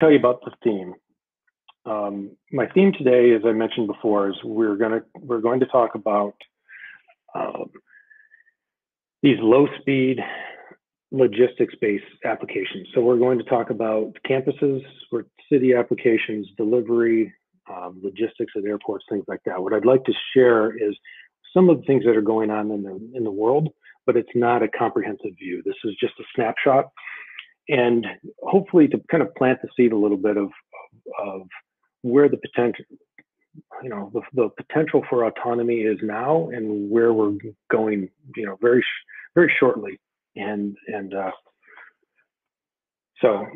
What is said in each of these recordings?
tell you about the theme. Um, my theme today, as I mentioned before, is we're gonna we're going to talk about um, these low-speed logistics-based applications. So we're going to talk about campuses, or city applications, delivery, um, logistics at airports, things like that. What I'd like to share is some of the things that are going on in the in the world, but it's not a comprehensive view. This is just a snapshot, and hopefully to kind of plant the seed a little bit of of where the potential you know the, the potential for autonomy is now and where we're going you know very very shortly. And and uh, so.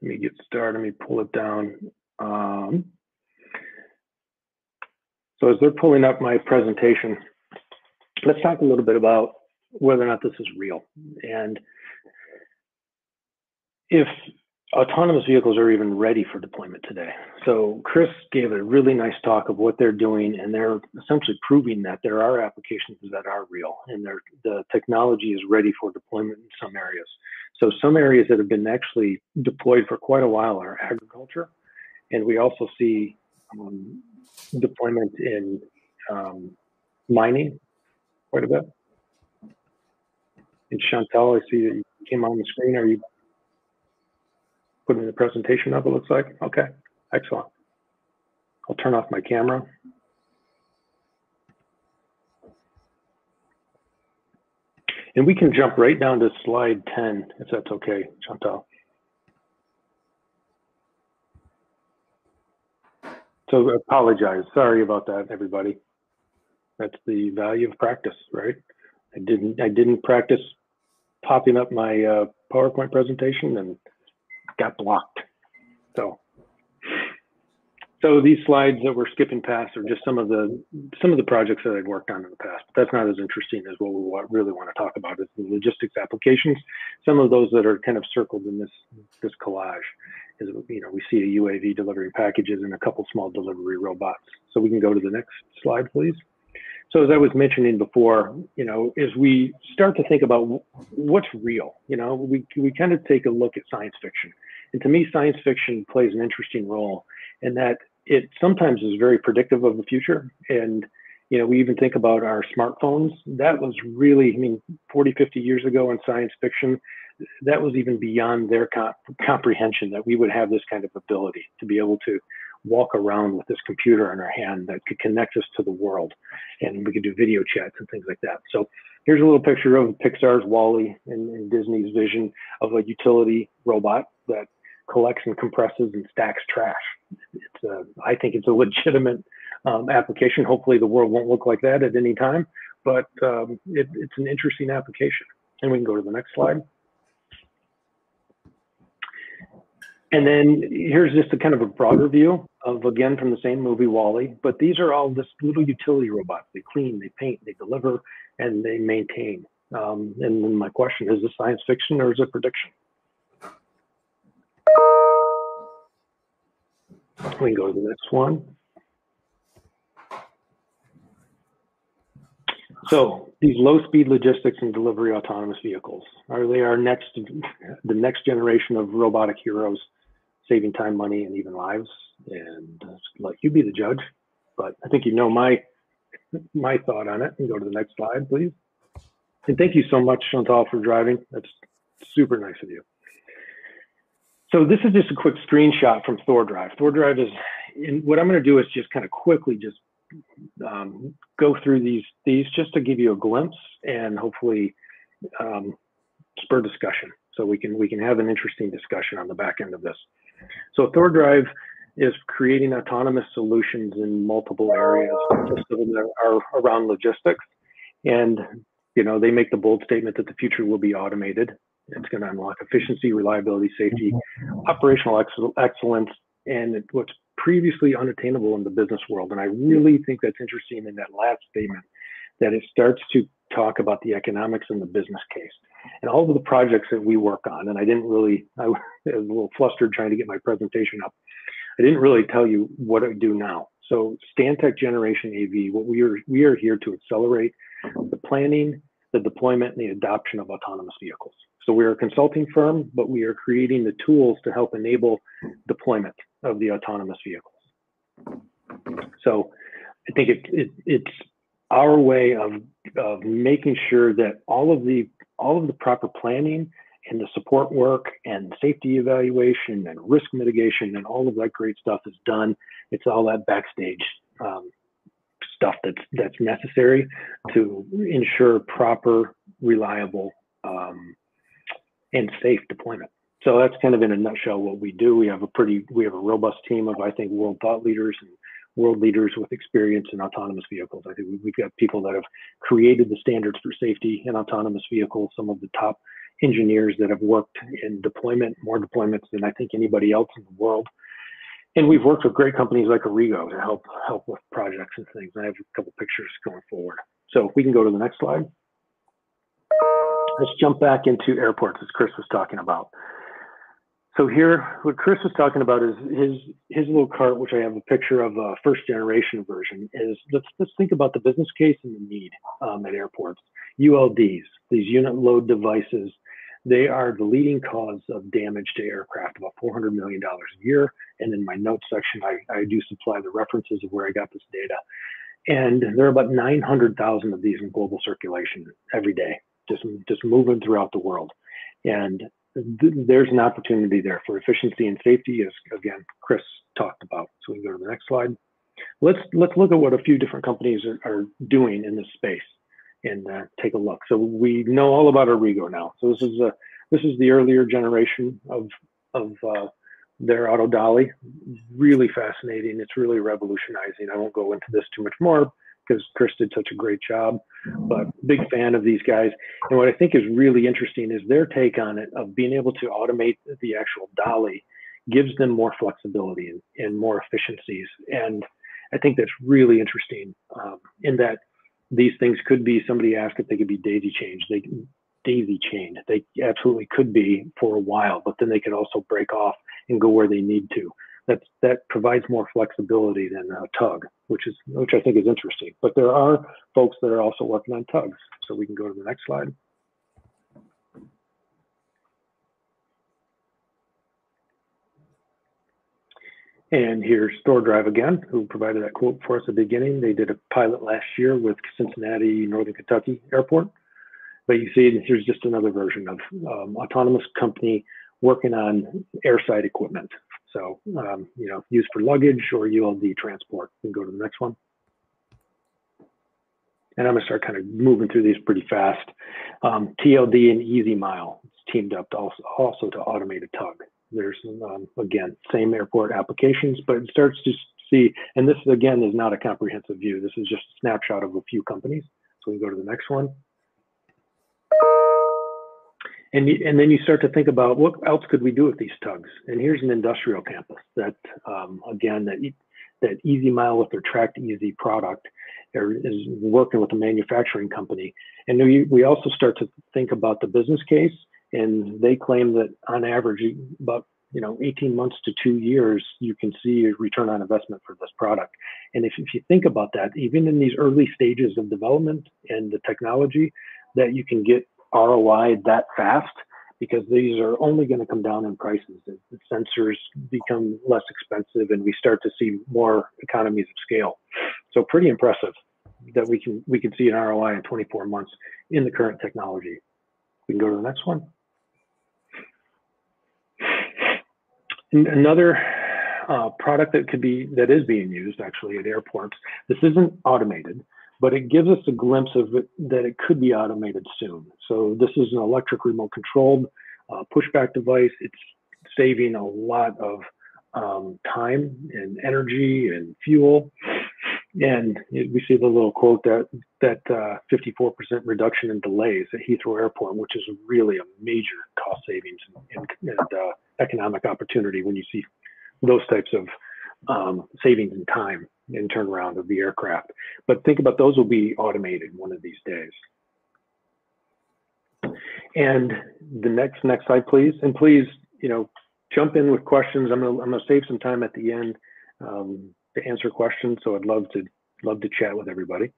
Let me get started. Let me pull it down. Um, so as they're pulling up my presentation let's talk a little bit about whether or not this is real and if autonomous vehicles are even ready for deployment today. So Chris gave a really nice talk of what they're doing, and they're essentially proving that there are applications that are real, and the technology is ready for deployment in some areas. So some areas that have been actually deployed for quite a while are agriculture, and we also see um, deployment in um, mining quite a bit. And Chantal, I see that you came on the screen. Are you putting the presentation up, it looks like. Okay, excellent. I'll turn off my camera. And we can jump right down to slide 10, if that's okay, Chantal. So apologize. Sorry about that, everybody. That's the value of practice, right? I didn't I didn't practice popping up my uh, PowerPoint presentation and got blocked. So, so these slides that we're skipping past are just some of the some of the projects that I've worked on in the past. But that's not as interesting as what we really want to talk about is the logistics applications. Some of those that are kind of circled in this this collage is you know we see a UAV delivering packages and a couple small delivery robots. So we can go to the next slide, please. So as I was mentioning before, you know, as we start to think about what's real, you know, we we kind of take a look at science fiction and to me, science fiction plays an interesting role in that it sometimes is very predictive of the future. And, you know, we even think about our smartphones. That was really, I mean, 40, 50 years ago in science fiction, that was even beyond their comp comprehension that we would have this kind of ability to be able to walk around with this computer in our hand that could connect us to the world and we could do video chats and things like that. So here's a little picture of Pixar's WALL-E and, and Disney's vision of a utility robot that collects and compresses and stacks trash. It's a, I think it's a legitimate um, application. Hopefully the world won't look like that at any time, but um, it, it's an interesting application. And we can go to the next slide. And then here's just a kind of a broader view of, again, from the same movie, WALL-E, but these are all just little utility robots. They clean, they paint, they deliver, and they maintain. Um, and then my question, is this science fiction or is it prediction? We can go to the next one. So these low-speed logistics and delivery autonomous vehicles are they our next, the next generation of robotic heroes, saving time, money, and even lives. And uh, let you be the judge. But I think you know my my thought on it. And go to the next slide, please. And thank you so much, Chantal, for driving. That's super nice of you. So this is just a quick screenshot from Thor Drive. Thor Drive is, in, what I'm going to do is just kind of quickly just um, go through these these just to give you a glimpse and hopefully um, spur discussion. So we can we can have an interesting discussion on the back end of this. So Thor Drive is creating autonomous solutions in multiple areas. Most of them are around logistics, and you know they make the bold statement that the future will be automated it's going to unlock efficiency, reliability, safety, mm-hmm. operational ex excellence, and what's previously unattainable in the business world. And I really think that's interesting in that last statement, that it starts to talk about the economics and the business case. And all of the projects that we work on, and I didn't really, I was a little flustered trying to get my presentation up. I didn't really tell you what I do now. So Stantec Generation AV, what we are, we are here to accelerate the planning, the deployment and the adoption of autonomous vehicles. So we're a consulting firm, but we are creating the tools to help enable deployment of the autonomous vehicles. So I think it, it, it's our way of, of making sure that all of the all of the proper planning and the support work and safety evaluation and risk mitigation and all of that great stuff is done. It's all that backstage um, stuff that's that's necessary to ensure proper, reliable, um, and safe deployment. So that's kind of in a nutshell what we do. We have a pretty we have a robust team of I think world thought leaders and world leaders with experience in autonomous vehicles. I think we've got people that have created the standards for safety in autonomous vehicles. Some of the top engineers that have worked in deployment, more deployments than I think anybody else in the world. And we've worked with great companies like Aurrigo to help help with projects and things. I have a couple pictures going forward. So if we can go to the next slide. Let's jump back into airports as Chris was talking about. So here, what Chris was talking about is his his little cart, which I have a picture of a first generation version. Is let's let's think about the business case and the need um, at airports. ULDs, these unit load devices they are the leading cause of damage to aircraft, about $400 million a year. And in my notes section, I, I do supply the references of where I got this data. And there are about 900,000 of these in global circulation every day, just, just moving throughout the world. And th there's an opportunity there for efficiency and safety, as again, Chris talked about. So we can go to the next slide. Let's, let's look at what a few different companies are, are doing in this space and uh, take a look. So we know all about Aurrigo now. So this is a this is the earlier generation of of uh, their auto dolly. Really fascinating. It's really revolutionizing. I won't go into this too much more because Chris did such a great job. But big fan of these guys. And what I think is really interesting is their take on it of being able to automate the actual dolly gives them more flexibility and, and more efficiencies. And I think that's really interesting um, in that these things could be somebody asked if they could be daisy chained they daisy chained they absolutely could be for a while but then they could also break off and go where they need to that that provides more flexibility than a tug which is which i think is interesting but there are folks that are also working on tugs so we can go to the next slide And here's Thor Drive again, who provided that quote for us at the beginning. They did a pilot last year with Cincinnati, Northern Kentucky Airport. But you see, here's just another version of um, autonomous company working on airside equipment. So, um, you know, used for luggage or ULD transport. We can go to the next one. And I'm gonna start kind of moving through these pretty fast. Um, TLD and EasyMile it's teamed up to also, also to automate a tug. There's, um, again, same airport applications, but it starts to see, and this again is not a comprehensive view. This is just a snapshot of a few companies. So we can go to the next one. And, and then you start to think about what else could we do with these tugs? And here's an industrial campus that, um, again, that, that EasyMile with their TractEasy product is working with a manufacturing company. And we, we also start to think about the business case and they claim that on average about you know 18 months to two years you can see a return on investment for this product and if, if you think about that even in these early stages of development and the technology that you can get roi that fast? Because these are only going to come down in prices. The sensors become less expensive and we start to see more economies of scale. So pretty impressive that we can we can see an roi in 24 months in the current technology. We can go to the next one. Another uh, product that could be that is being used actually at airports. This isn't automated, but it gives us a glimpse of it, that it could be automated soon. So this is an electric remote controlled uh, pushback device. It's saving a lot of um, time and energy and fuel. And we see the little quote that that 54% uh, reduction in delays at Heathrow Airport, which is really a major cost savings and, and uh, economic opportunity when you see those types of um, savings in time and turnaround of the aircraft. But think about those will be automated one of these days. And the next next slide, please. And please, you know, jump in with questions. I'm gonna I'm gonna save some time at the end um, to answer questions. So I'd love to love to chat with everybody.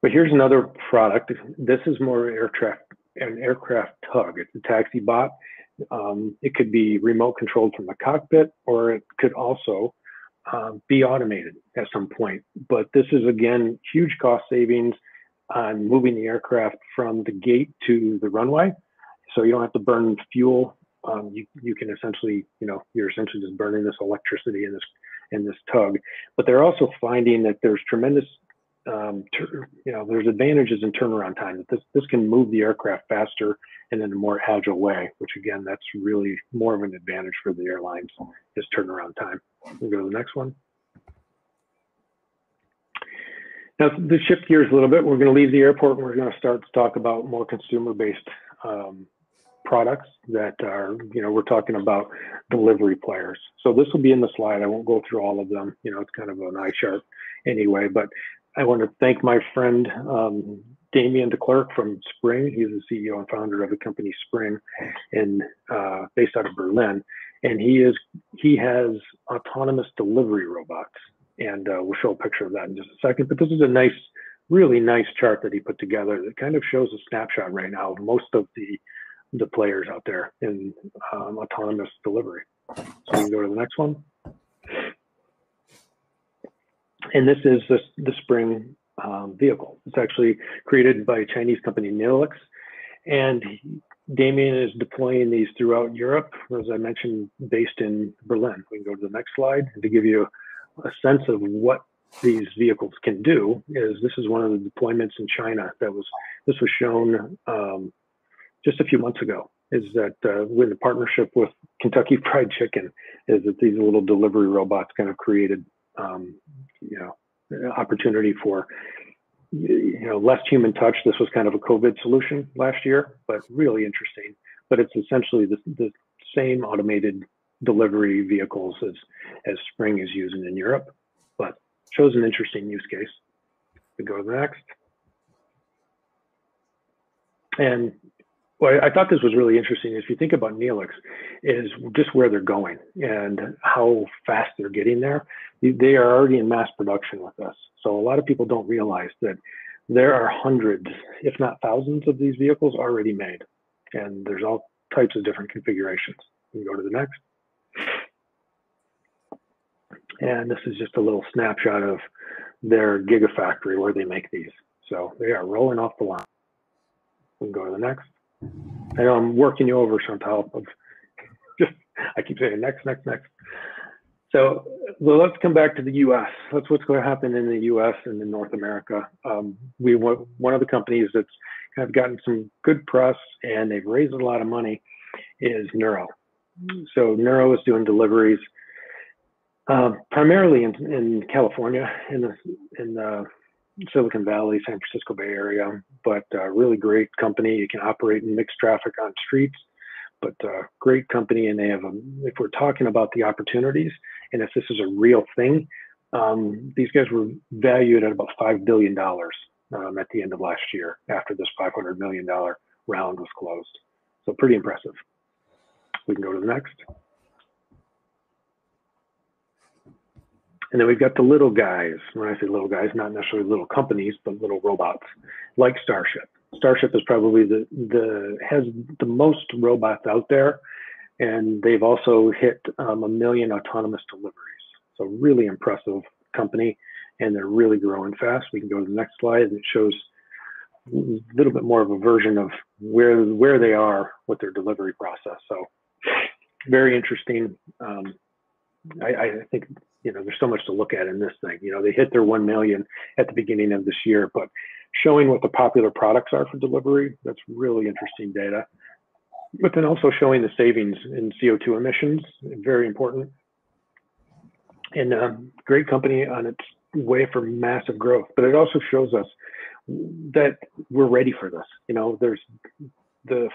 But here's another product. This is more aircraft, an aircraft tug. It's a taxi bot. Um, it could be remote controlled from the cockpit, or it could also uh, be automated at some point. But this is again huge cost savings on moving the aircraft from the gate to the runway, so you don't have to burn fuel. Um, you you can essentially, you know, you're essentially just burning this electricity in this in this tug. But they're also finding that there's tremendous um, you know, there's advantages in turnaround time. This this can move the aircraft faster and in a more agile way, which again, that's really more of an advantage for the airlines is turnaround time. We'll go to the next one. Now, to shift gears a little bit, we're going to leave the airport and we're going to start to talk about more consumer-based um, products that are, you know, we're talking about delivery players. So this will be in the slide. I won't go through all of them. You know, it's kind of an eye chart anyway, but I want to thank my friend um, Damien DeClercq from Spring. He's the CEO and founder of the company Spring, and uh, based out of Berlin, and he is he has autonomous delivery robots, and uh, we'll show a picture of that in just a second. But this is a nice, really nice chart that he put together that kind of shows a snapshot right now of most of the the players out there in um, autonomous delivery. So we can go to the next one and this is the, the Spring um, vehicle. It's actually created by a Chinese company, Neolix, and Damien is deploying these throughout Europe, as I mentioned, based in Berlin. We can go to the next slide to give you a sense of what these vehicles can do. Is this is one of the deployments in China that was this was shown um, just a few months ago. Is that uh, with a partnership with Kentucky Fried Chicken? Is that these little delivery robots kind of created um, you know, opportunity for you know less human touch. This was kind of a COVID solution last year, but really interesting. But it's essentially the, the same automated delivery vehicles as as Spring is using in Europe, but shows an interesting use case. We go to the next. And well, I thought this was really interesting. If you think about Neolix, is just where they're going and how fast they're getting there. They are already in mass production with us. So a lot of people don't realize that there are hundreds, if not thousands, of these vehicles already made, and there's all types of different configurations. You can go to the next. And this is just a little snapshot of their gigafactory where they make these. So they are rolling off the line. We can go to the next. I know I'm working you over, Chantal. Of just I keep saying next, next, next. So well, let's come back to the U.S. That's what's going to happen in the U.S. and in North America. Um, we one of the companies that's kind of gotten some good press and they've raised a lot of money is Nuro. So Nuro is doing deliveries uh, primarily in, in California, in the in the Silicon Valley, San Francisco Bay Area, but uh, really great company. You can operate in mixed traffic on streets, but uh, great company. And they have, a, if we're talking about the opportunities and if this is a real thing, um, these guys were valued at about $5 billion um, at the end of last year after this $500 million round was closed. So pretty impressive. We can go to the next. And then we've got the little guys. When I say little guys, not necessarily little companies, but little robots, like Starship. Starship is probably the the has the most robots out there, and they've also hit um, a million autonomous deliveries. So really impressive company, and they're really growing fast. We can go to the next slide. and It shows a little bit more of a version of where where they are with their delivery process. So very interesting. Um, I, I think you know, there's so much to look at in this thing. You know, they hit their 1 million at the beginning of this year, but showing what the popular products are for delivery, that's really interesting data. But then also showing the savings in CO2 emissions, very important. And um, great company on its way for massive growth. But it also shows us that we're ready for this. You know, there's the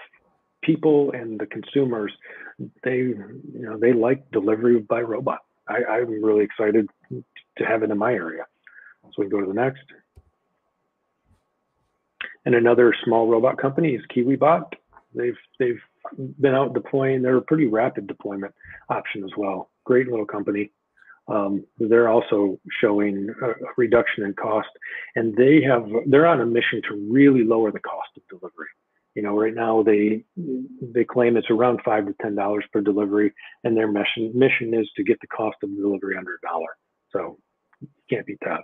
people and the consumers, they, you know, they like delivery by robot. I, am really excited to have it in my area. So we can go to the next. And another small robot company is KiwiBot. They've they've been out deploying. They're a pretty rapid deployment option as well. Great little company. Um, they're also showing a, a reduction in cost, and they have they're on a mission to really lower the cost of delivery. You know, right now they they claim it's around five to ten dollars per delivery, and their mission mission is to get the cost of delivery under a dollar. So can't beat that.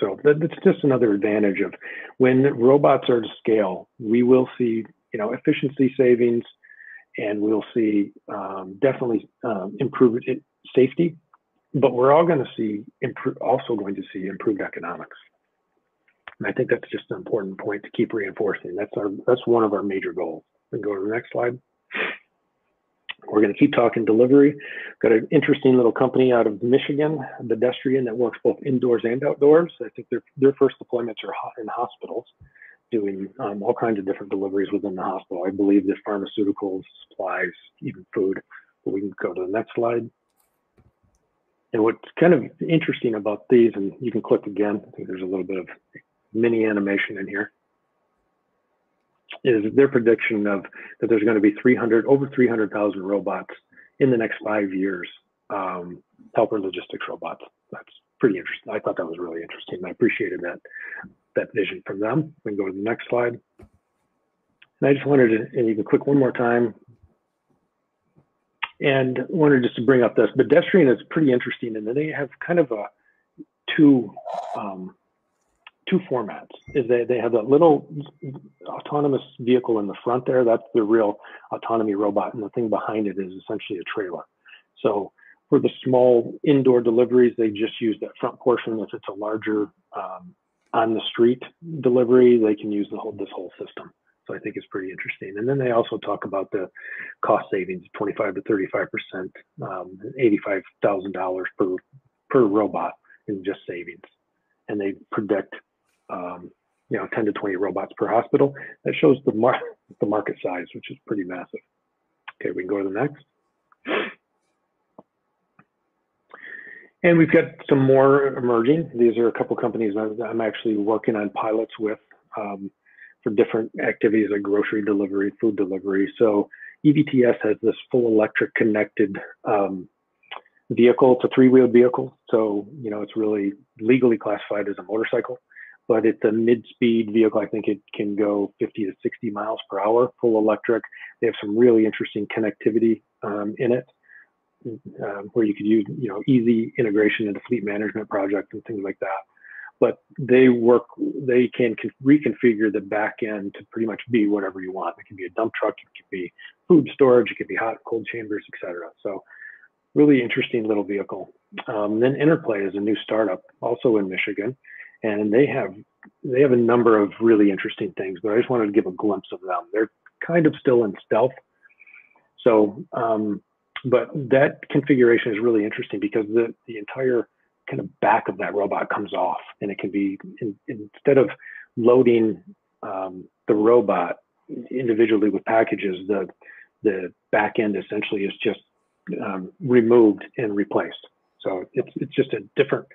So that's just another advantage of when robots are to scale, we will see you know efficiency savings, and we'll see um, definitely um, improved safety, but we're all going to see improve, also going to see improved economics. And I think that's just an important point to keep reinforcing. That's our that's one of our major goals. And go to the next slide. We're going to keep talking delivery. Got an interesting little company out of Michigan, Pedestrian, that works both indoors and outdoors. I think their their first deployments are in hospitals, doing um, all kinds of different deliveries within the hospital. I believe that pharmaceuticals, supplies, even food. But we can go to the next slide. And what's kind of interesting about these, and you can click again, I think there's a little bit of mini animation in here is their prediction of that there's going to be 300 over 300,000 robots in the next five years, um, helper logistics robots. That's pretty interesting. I thought that was really interesting. I appreciated that that vision from them. We can go to the next slide. And I just wanted to, and you can click one more time. And wanted just to bring up this pedestrian is pretty interesting, and then they have kind of a two um, two formats. Is they, they have that little autonomous vehicle in the front there. That's the real autonomy robot, and the thing behind it is essentially a trailer. So for the small indoor deliveries, they just use that front portion. If it's a larger um, on the street delivery, they can use the whole this whole system. So I think it's pretty interesting. And then they also talk about the cost savings, 25 to 35 percent, um, eighty-five thousand dollars per per robot in just savings. And they predict um, you know 10 to 20 robots per hospital. That shows the mar the market size, which is pretty massive. Okay, we can go to the next. And we've got some more emerging. These are a couple companies I'm actually working on pilots with um, for different activities like grocery delivery, food delivery. So EVTS has this full electric connected um, vehicle. It's a three-wheeled vehicle. So, you know, it's really legally classified as a motorcycle but it's a mid-speed vehicle. I think it can go 50 to 60 miles per hour, full electric. They have some really interesting connectivity um, in it, um, where you could use, you know, easy integration into fleet management projects and things like that. But they work, they can reconfigure the back end to pretty much be whatever you want. It can be a dump truck, it could be food storage, it could be hot, cold chambers, etc. So, really interesting little vehicle. Um, then Interplay is a new startup, also in Michigan and they have they have a number of really interesting things, but I just wanted to give a glimpse of them. They're kind of still in stealth. So, um, but that configuration is really interesting because the, the entire kind of back of that robot comes off and it can be, in, instead of loading um, the robot individually with packages, the, the back end essentially is just um, removed and replaced. So it's, it's just a different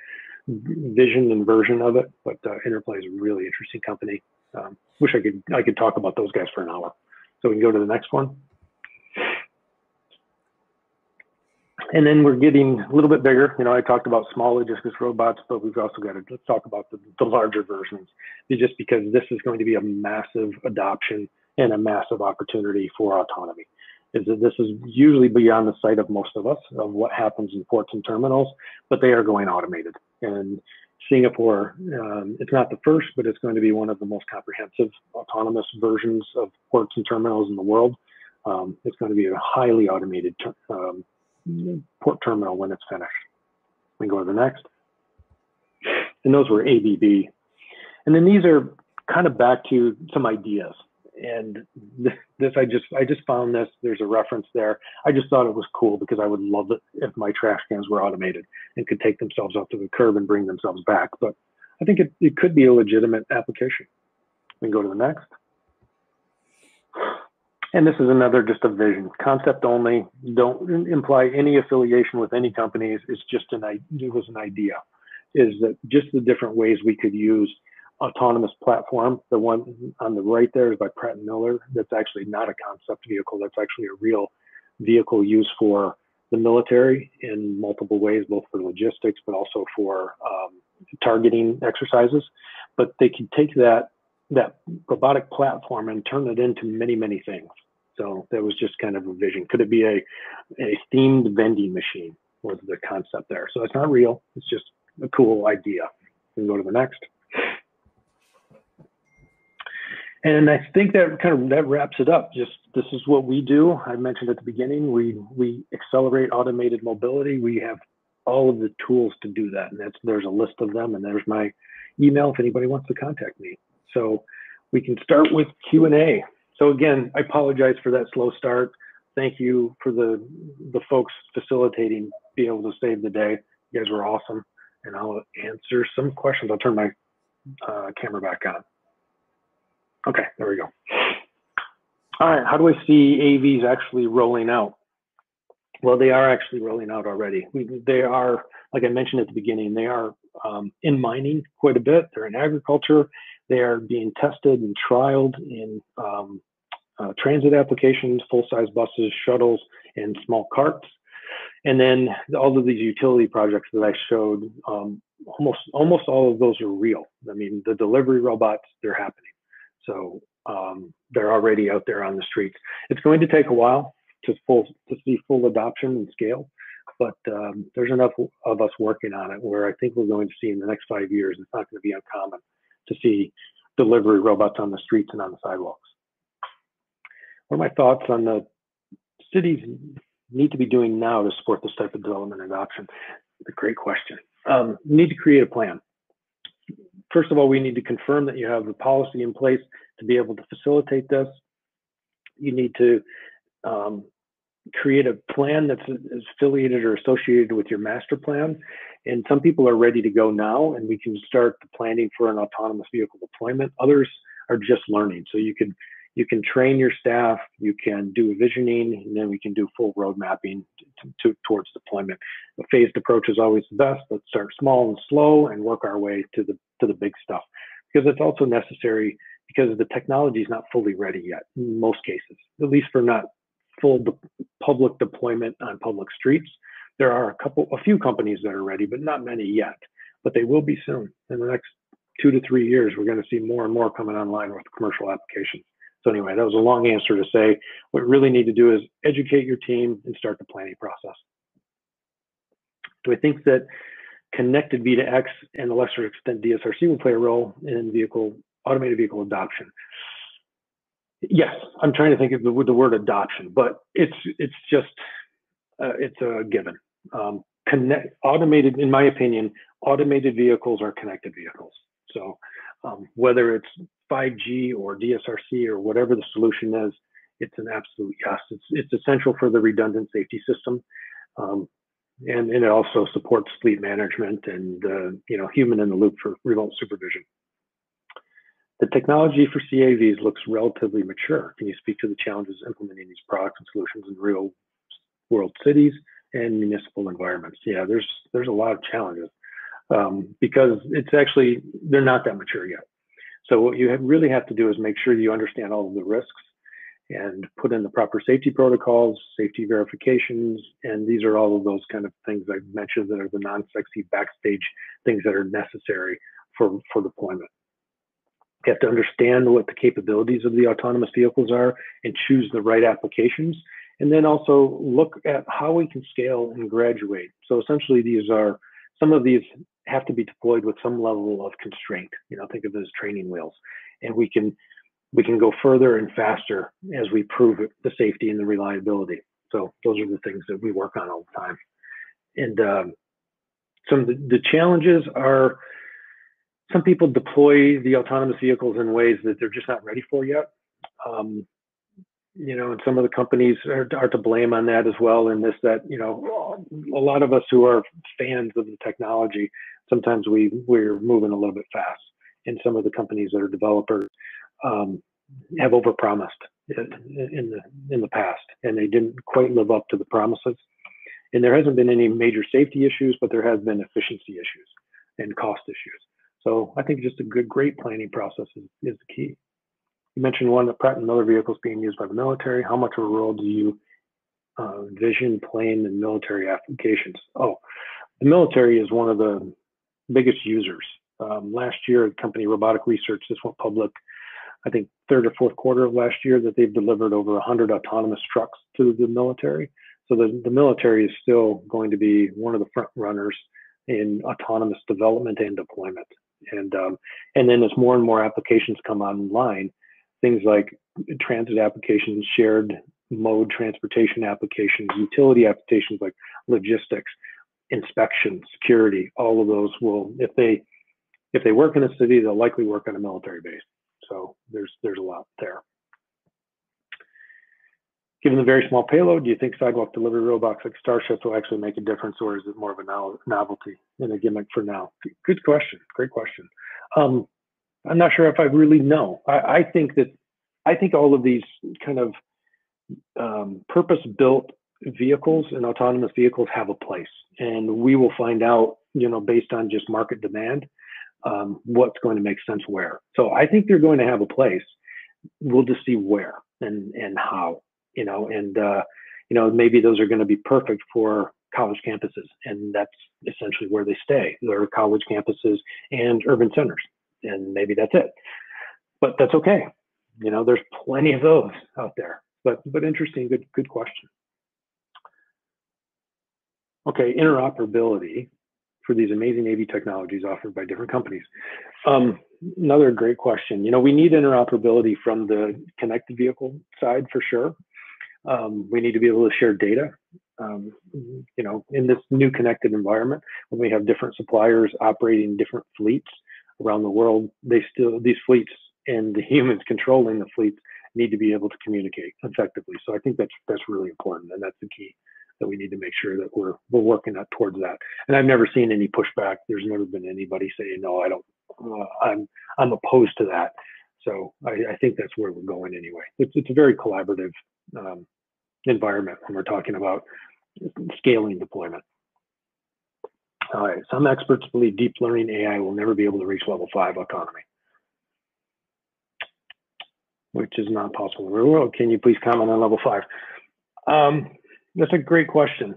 vision and version of it. But uh, Interplay is a really interesting company. Um, wish I could I could talk about those guys for an hour. So we can go to the next one. And then we're getting a little bit bigger. You know, I talked about small logistics robots, but we've also got to let's talk about the, the larger versions, just because this is going to be a massive adoption and a massive opportunity for autonomy is that this is usually beyond the sight of most of us of what happens in ports and terminals, but they are going automated. And Singapore, um, it's not the first, but it's going to be one of the most comprehensive autonomous versions of ports and terminals in the world. Um, it's going to be a highly automated ter um, port terminal when it's finished. We go to the next. And those were ABB. And then these are kind of back to some ideas and this, this, I just I just found this. There's a reference there. I just thought it was cool because I would love it if my trash cans were automated and could take themselves off to the curb and bring themselves back. But I think it, it could be a legitimate application. We can go to the next. And this is another just a vision, concept only. Don't imply any affiliation with any companies. It's just an it was an idea. Is that just the different ways we could use autonomous platform. The one on the right there is by Pratt and Miller. That's actually not a concept vehicle. That's actually a real vehicle used for the military in multiple ways, both for logistics, but also for um, targeting exercises. But they can take that that robotic platform and turn it into many, many things. So that was just kind of a vision. Could it be a, a themed vending machine was the concept there. So it's not real. It's just a cool idea. We can go to the next. And I think that kind of that wraps it up. Just this is what we do. I mentioned at the beginning, we we accelerate automated mobility. We have all of the tools to do that, and that's there's a list of them, and there's my email if anybody wants to contact me. So we can start with Q and A. So again, I apologize for that slow start. Thank you for the the folks facilitating, being able to save the day. You guys were awesome, and I'll answer some questions. I'll turn my uh, camera back on. Okay, there we go. All right, how do I see AVs actually rolling out? Well, they are actually rolling out already. We, they are, like I mentioned at the beginning, they are um, in mining quite a bit. They're in agriculture. They are being tested and trialed in um, uh, transit applications, full-size buses, shuttles, and small carts. And then all of these utility projects that I showed, um, almost almost all of those are real. I mean, the delivery robots, they're happening. So um, they're already out there on the streets. It's going to take a while to full to see full adoption and scale, but um, there's enough of us working on it where I think we're going to see in the next five years. It's not going to be uncommon to see delivery robots on the streets and on the sidewalks. What are my thoughts on the cities need to be doing now to support this type of development and adoption? a great question. Um, need to create a plan first of all, we need to confirm that you have the policy in place to be able to facilitate this. You need to um, create a plan that's affiliated or associated with your master plan. And some people are ready to go now, and we can start the planning for an autonomous vehicle deployment. Others are just learning. So you can you can train your staff, you can do visioning, and then we can do full road mapping to, to, towards deployment. A phased approach is always the best. Let's start small and slow and work our way to the to the big stuff because it's also necessary because the technology is not fully ready yet in most cases, at least for not full de public deployment on public streets. There are a couple, a few companies that are ready, but not many yet. But they will be soon. In the next two to three years, we're going to see more and more coming online with commercial applications. So anyway, that was a long answer to say what we really need to do is educate your team and start the planning process. Do I think that connected V2X and a lesser extent DSRC will play a role in vehicle automated vehicle adoption? Yes, I'm trying to think of the, the word adoption, but it's it's just uh, it's a given. Um, connect automated, in my opinion, automated vehicles are connected vehicles. So um, whether it's 5G or DSRC or whatever the solution is, it's an absolute yes. It's, it's essential for the redundant safety system. Um, and, and it also supports fleet management and uh, you know human in the loop for remote supervision. The technology for CAVs looks relatively mature. Can you speak to the challenges implementing these products and solutions in real world cities and municipal environments? Yeah, there's there's a lot of challenges um, because it's actually they're not that mature yet. So what you really have to do is make sure you understand all of the risks and put in the proper safety protocols, safety verifications, and these are all of those kind of things I mentioned that are the non-sexy backstage things that are necessary for, for deployment. You have to understand what the capabilities of the autonomous vehicles are and choose the right applications. And then also look at how we can scale and graduate. So essentially these are, some of these have to be deployed with some level of constraint. You know, think of those training wheels, and we can we can go further and faster as we prove the safety and the reliability. So those are the things that we work on all the time. And um, some of the, the challenges are some people deploy the autonomous vehicles in ways that they're just not ready for yet. Um, you know, and some of the companies are, are to blame on that as well. In this, that you know, a lot of us who are fans of the technology, sometimes we we're moving a little bit fast. And some of the companies that are developers um, have overpromised in the in the past, and they didn't quite live up to the promises. And there hasn't been any major safety issues, but there has been efficiency issues and cost issues. So I think just a good, great planning process is, is the key. You mentioned one that Pratt and Miller vehicles being used by the military. How much of a role do you uh, vision, plane, and military applications. Oh, the military is one of the biggest users. Um, last year, company Robotic Research, this went public, I think third or fourth quarter of last year, that they've delivered over 100 autonomous trucks to the military. So the, the military is still going to be one of the front runners in autonomous development and deployment. And um, and then as more and more applications come online, things like transit applications, shared mode transportation applications, utility applications like logistics, inspection, security, all of those will, if they if they work in a city, they'll likely work on a military base. So there's there's a lot there. Given the very small payload, do you think sidewalk delivery robots like Starships will actually make a difference, or is it more of a no novelty and a gimmick for now? Good question. Great question. Um, I'm not sure if I really know. I, I, think that I think all of these kind of um, purpose-built vehicles and autonomous vehicles have a place, and we will find out, you know, based on just market demand, um, what's going to make sense where. So I think they're going to have a place. We'll just see where and and how you know, and uh, you know maybe those are going to be perfect for college campuses, and that's essentially where they stay. They're college campuses and urban centers, and maybe that's it. But that's okay. You know, there's plenty of those out there. But but interesting, good good question. Okay, interoperability for these amazing AV technologies offered by different companies. Um, another great question. You know, we need interoperability from the connected vehicle side for sure. Um, we need to be able to share data. Um, you know, in this new connected environment, when we have different suppliers operating different fleets around the world, they still these fleets and the humans controlling the fleets need to be able to communicate effectively. So I think that's that's really important, and that's the key that we need to make sure that we're we're working towards that. And I've never seen any pushback. There's never been anybody saying no, I don't. Uh, I'm I'm opposed to that. So I, I, think that's where we're going anyway. It's it's a very collaborative um, environment when we're talking about scaling deployment. All right, some experts believe deep learning AI will never be able to reach level five autonomy, which is not possible in the real world. Can you please comment on level five? Um, that's a great question.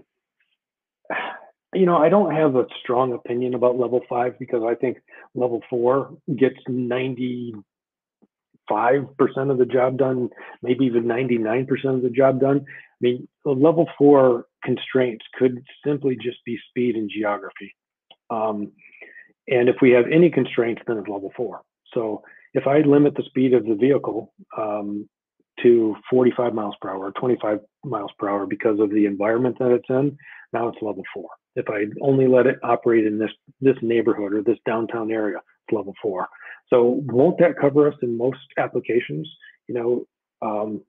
You know, I don't have a strong opinion about level five because I think level four gets 90 5% of the job done, maybe even 99% of the job done. I mean, level four constraints could simply just be speed and geography. Um, and if we have any constraints, then it's level four. So if I limit the speed of the vehicle um, to 45 miles per hour, 25 miles per hour because of the environment that it's in, now it's level four. If I only let it operate in this this neighborhood or this downtown area, it's level four. So won't that cover us in most applications? You know, um,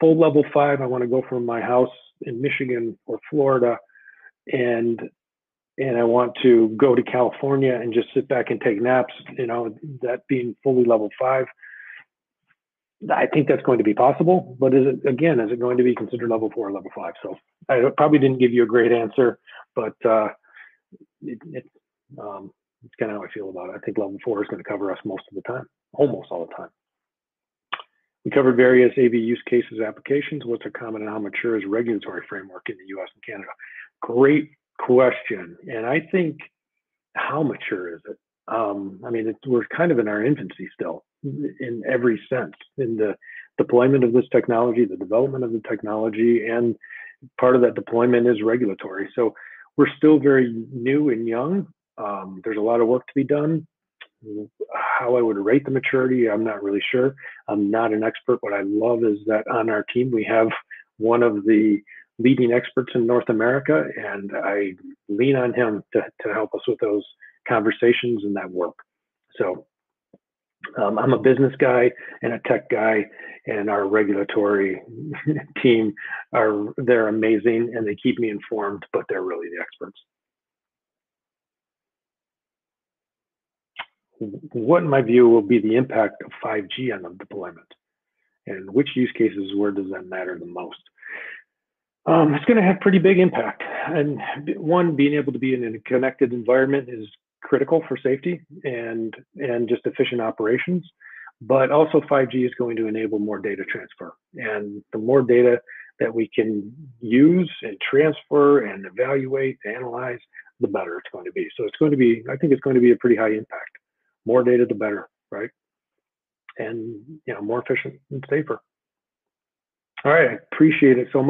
full level five, I want to go from my house in Michigan or Florida and and I want to go to California and just sit back and take naps, you know, that being fully level five. I think that's going to be possible, but is it again, is it going to be considered level four or level five? So I probably didn't give you a great answer, but uh, it, it, um, it's kind of how I feel about it. I think level four is going to cover us most of the time, almost all the time. We covered various AV use cases applications. What's a common and how mature is regulatory framework in the US and Canada? Great question. And I think how mature is it? Um, I mean, it, we're kind of in our infancy still in every sense in the deployment of this technology, the development of the technology, and part of that deployment is regulatory. So we're still very new and young, um, there's a lot of work to be done. How I would rate the maturity, I'm not really sure. I'm not an expert. What I love is that on our team, we have one of the leading experts in North America, and I lean on him to, to help us with those conversations and that work. So um, I'm a business guy and a tech guy, and our regulatory team are they're amazing and they keep me informed, but they're really the experts. what in my view will be the impact of 5G on the deployment and which use cases where does that matter the most? Um, it's going to have pretty big impact. And one, being able to be in a connected environment is critical for safety and and just efficient operations. But also 5G is going to enable more data transfer. And the more data that we can use and transfer and evaluate, analyze, the better it's going to be. So it's going to be, I think it's going to be a pretty high impact. More data, the better, right? And you know, more efficient and safer. All right, I appreciate it so much.